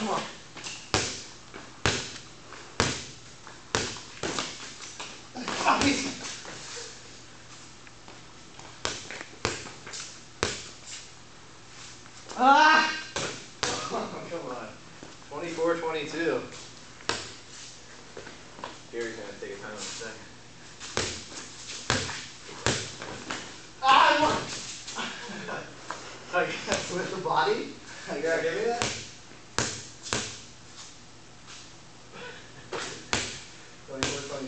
come on. Easy. Ah! Oh, come on. 24, 22. Gary's gonna take a time in a second. Ah, I won. Okay, with the body. You gotta give me that? Oh!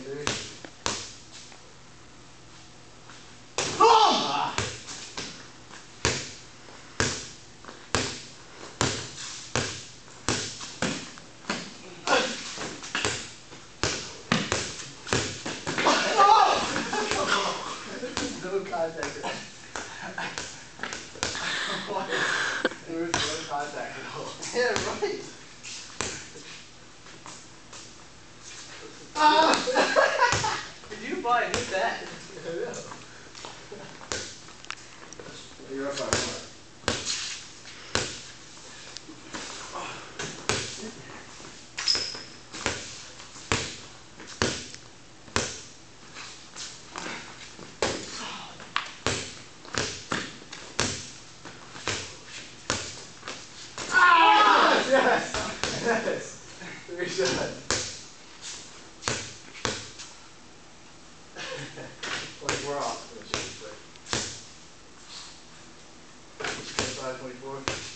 No contact. there was no contact at all. Yeah, right. Ah! You buy that? You're up. Ah! Yes! Yes! Three shots. 24 off. 24.